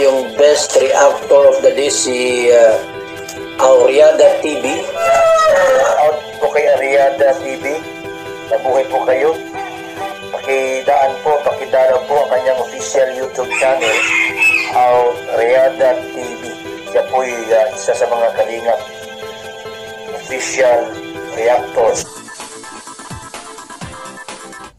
yung best reactor of the day si uh, Auriada TV. Out po kay Ariada TV. Nabuhay po kayo. Pakidaan po, pakidalaw po ang kanyang official YouTube channel, Auriada TV. Siya po ay uh, isa sa mga kalingap official reactors.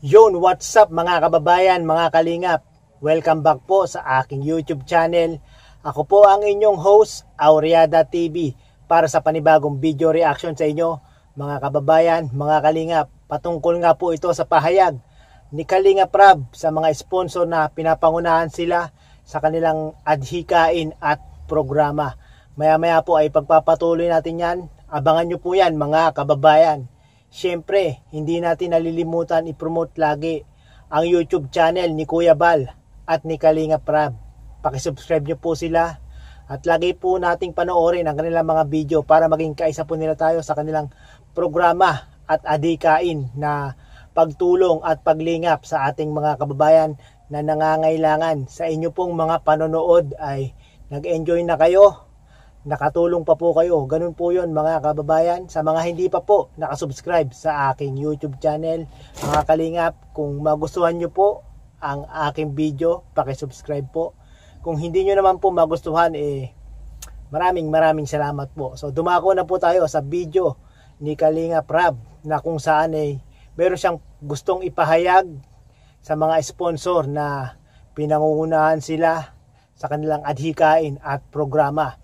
Yon, what's up mga kababayan, mga kalingap? Welcome back po sa aking YouTube channel. Ako po ang inyong host, Aureada TV, para sa panibagong video reaction sa inyo, mga kababayan, mga kalingap. Patungkol nga po ito sa pahayag ni Kalingap Rab sa mga sponsor na pinapangunahan sila sa kanilang adhikain at programa. Maya-maya po ay pagpapatuloy natin yan. Abangan nyo po yan mga kababayan. Siyempre, hindi natin nalilimutan i-promote lagi ang YouTube channel ni Kuya Bal at ni Kalinga Prab. Pakisubscribe nyo po sila at lagi po nating panoorin ang kanilang mga video para maging kaisa po nila tayo sa kanilang programa at adikain na pagtulong at paglingap sa ating mga kababayan na nangangailangan. Sa inyo pong mga panonood ay nag-enjoy na kayo nakatulong pa po kayo. Ganun po yon mga kababayan. Sa mga hindi pa po nakasubscribe sa aking YouTube channel, mga kalingap, kung magustuhan nyo po ang aking video, pakisubscribe po. Kung hindi nyo naman po magustuhan, eh, maraming maraming salamat po. So dumako na po tayo sa video ni Kalinga Prab na kung saan eh, meron siyang gustong ipahayag sa mga sponsor na pinangungunahan sila sa kanilang adhikain at programa.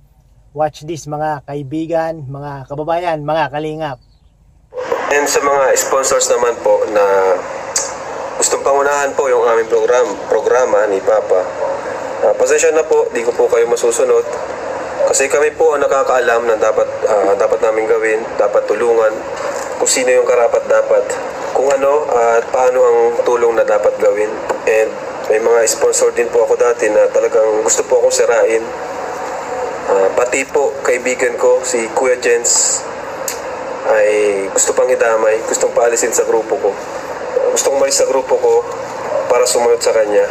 Watch this mga kaibigan, mga kababayan, mga kalingap. And sa mga sponsors naman po na gustong pangunahan po yung aming program, programa ni Papa. Uh, pasensya na po, di ko po kayo masusunod. Kasi kami po ang nakakaalam na dapat uh, dapat namin gawin, dapat tulungan kung sino yung karapat dapat, kung ano at paano ang tulong na dapat gawin. And may mga sponsor din po ako dati na talagang gusto po akong sirain Uh, pati po kaibigan ko si Kuya Jens ay gusto pang idamay, gustong paalisin sa grupo ko. Gustong umalis sa grupo ko para sumunod sa kanya.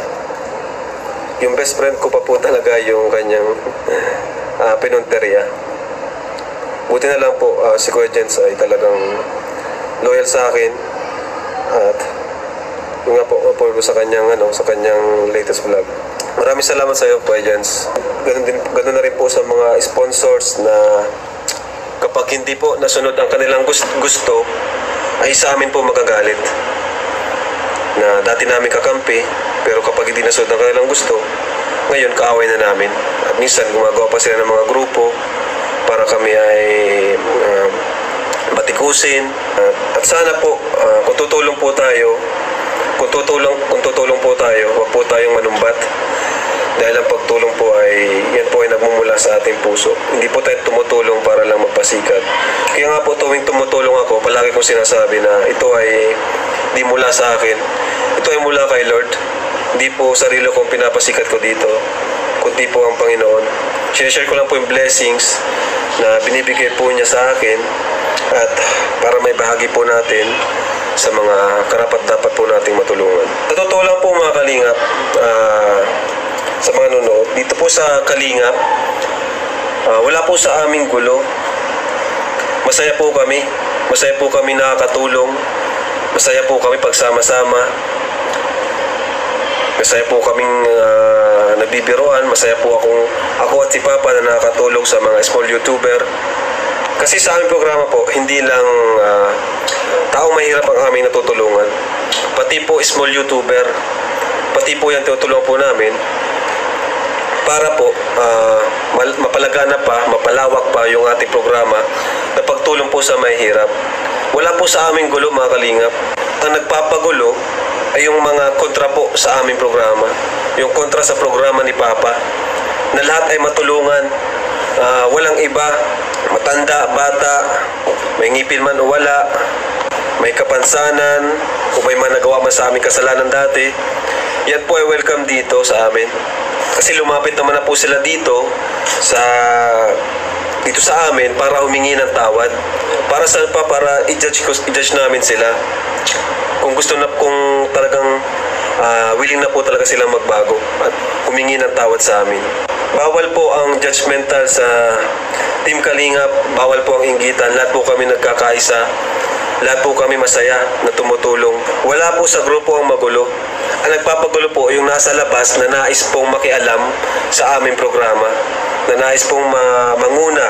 Yung best friend ko pa po talaga yung kanyang uh, pinunteriya. Buti na lang po uh, si Kuya Jens ay talagang loyal sa akin at yung nga po, po sa kanyang ano, sa kanyang latest vlog. Maraming salamat sa iyo, Kuya Jens. Ganun, din, ganun na rin po sa mga sponsors na kapag hindi po nasunod ang kanilang gusto, gusto ay sa amin po magagalit. Na dati namin kakampi, pero kapag hindi nasunod ang kanilang gusto, ngayon kaaway na namin. At minsan gumagawa pa sila ng mga grupo para kami ay uh, batikusin. Uh, at sana po, uh, kung tutulong po tayo, kung tutulong, kung tutulong po tayo, huwag po tayong manumbat dahil ang pagtulong po ay yan po ay nagmumula sa ating puso. Hindi po tayo tumutulong para lang magpasikat. Kaya nga po tuwing tumutulong ako, kong sinasabi na ito ay di mula sa akin. Ito ay mula kay Lord. Hindi po sarili kong pinapasikat ko dito, kundi po ang Panginoon. Sinashare ko lang po yung blessings na binibigay po niya sa akin at para may bahagi po natin sa mga karapat dapat po nating matulungan. Sa totoo lang po mga kalingap, uh, sa mga nanonood. Dito po sa Kalingap, uh, wala po sa aming gulo. Masaya po kami. Masaya po kami nakakatulong. Masaya po kami pagsama-sama. Masaya po kaming uh, nabibiroan. Masaya po akong, ako at si Papa na nakakatulong sa mga small YouTuber. Kasi sa aming programa po, hindi lang uh, taong mahirap ang aming natutulungan. Pati po small YouTuber, pati po yan tinutulungan po namin para po uh, mapalagana pa, mapalawak pa yung ating programa na pagtulong po sa mahihirap. Wala po sa aming gulo mga kalingap. Ang nagpapagulo ay yung mga kontra po sa aming programa. Yung kontra sa programa ni Papa na lahat ay matulungan. Uh, walang iba, matanda, bata, may ngipin man o wala, may kapansanan, o may managawa man sa aming kasalanan dati, yan po ay welcome dito sa amin. Kasi lumapit naman na po sila dito sa dito sa amin para humingi ng tawad. Para sa pa para i-judge i-judge namin sila. Kung gusto na kung talagang ah, willing na po talaga silang magbago at humingi ng tawad sa amin. Bawal po ang judgmental sa Team Kalingap, bawal po ang inggitan, lahat po kami nagkakaisa, lahat po kami masaya na tumutulong. Wala po sa grupo ang magulo. Ang nagpapagulo po yung nasa labas na nais pong makialam sa aming programa, na nais pong ma- manguna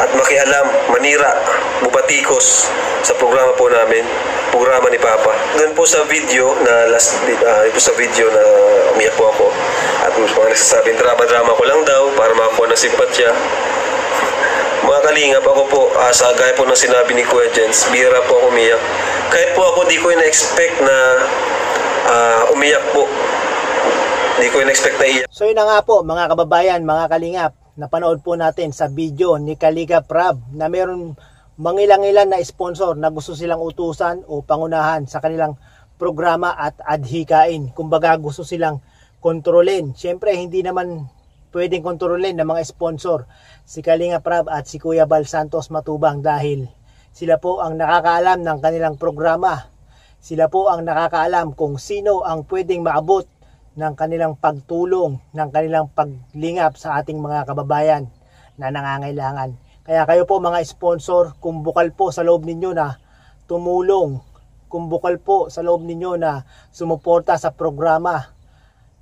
at makialam, manira, bubatikos sa programa po namin, programa ni Papa. Doon po sa video na last uh, po sa video na umiyak po ako at mga nagsasabing drama-drama ko lang daw para makakuha ng simpatya. Mga kalingap, ako po, uh, sa gaya po ng sinabi ni Kuya Jens, bira po ako umiyak. Kahit po ako di ko na-expect na ah, umiyak po. Di ko na-expect na iyak. So yun nga po mga kababayan, mga kalingap, napanood po natin sa video ni Kaliga Prab na meron mangilang-ilan na sponsor na gusto silang utusan o pangunahan sa kanilang programa at adhikain. Kumbaga gusto silang kontrolin. Siyempre hindi naman pwedeng kontrolin ng mga sponsor si Kalinga Prab at si Kuya Bal Santos Matubang dahil sila po ang nakakaalam ng kanilang programa. Sila po ang nakakaalam kung sino ang pwedeng maabot ng kanilang pagtulong, ng kanilang paglingap sa ating mga kababayan na nangangailangan. Kaya kayo po mga sponsor, kung bukal po sa loob ninyo na tumulong, kung bukal po sa loob ninyo na sumuporta sa programa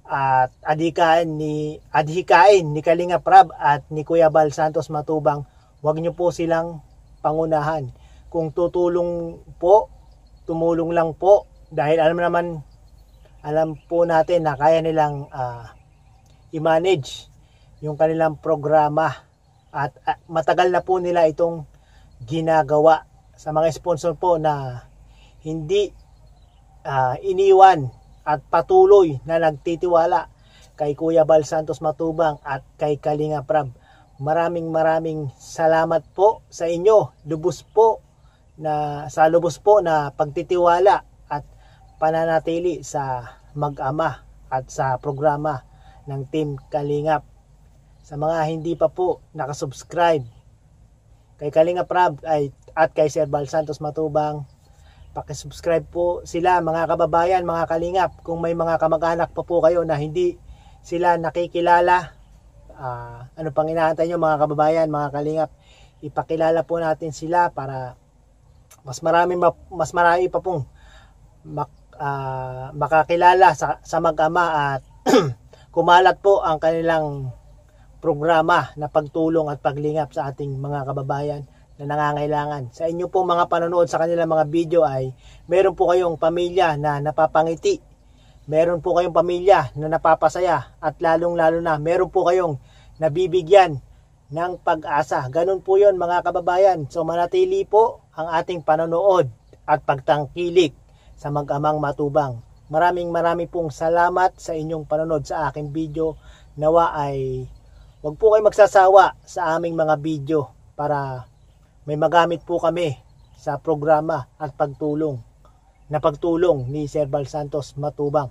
at adhikain ni adhikain ni Kalinga Prab at ni Kuya Bal Santos Matubang, huwag niyo po silang pangunahan. Kung tutulong po, tumulong lang po dahil alam naman alam po natin na kaya nilang ah, i-manage yung kanilang programa at ah, matagal na po nila itong ginagawa sa mga sponsor po na hindi ah, iniwan at patuloy na nagtitiwala kay Kuya Bal Santos Matubang at kay Kalinga Prab. Maraming maraming salamat po sa inyo. Lubos po na sa lubos po na pagtitiwala at pananatili sa mag-ama at sa programa ng Team Kalingap. Sa mga hindi pa po nakasubscribe kay Kalinga Prab ay, at kay Sir Bal Santos Matubang, pakisubscribe po sila mga kababayan, mga kalingap. Kung may mga kamag-anak pa po kayo na hindi sila nakikilala, ah, ano pang inaantay nyo mga kababayan, mga kalingap, ipakilala po natin sila para mas marami ma- mas marami pa pong mak, ah, makakilala sa, sa mag-ama at kumalat po ang kanilang programa na pagtulong at paglingap sa ating mga kababayan na nangangailangan. Sa inyo po mga panonood sa kanilang mga video ay meron po kayong pamilya na napapangiti. Meron po kayong pamilya na napapasaya at lalong lalo na meron po kayong nabibigyan ng pag-asa. Ganun po yon mga kababayan. So manatili po ang ating panonood at pagtangkilik sa mag-amang matubang. Maraming marami pong salamat sa inyong panonood sa aking video. Nawa ay wag po kayo magsasawa sa aming mga video para may magamit po kami sa programa at pagtulong na pagtulong ni Sir Bal Santos Matubang.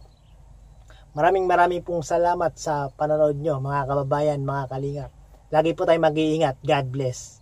Maraming maraming pong salamat sa panonood nyo mga kababayan, mga kalingap. Lagi po tayong mag-iingat. God bless.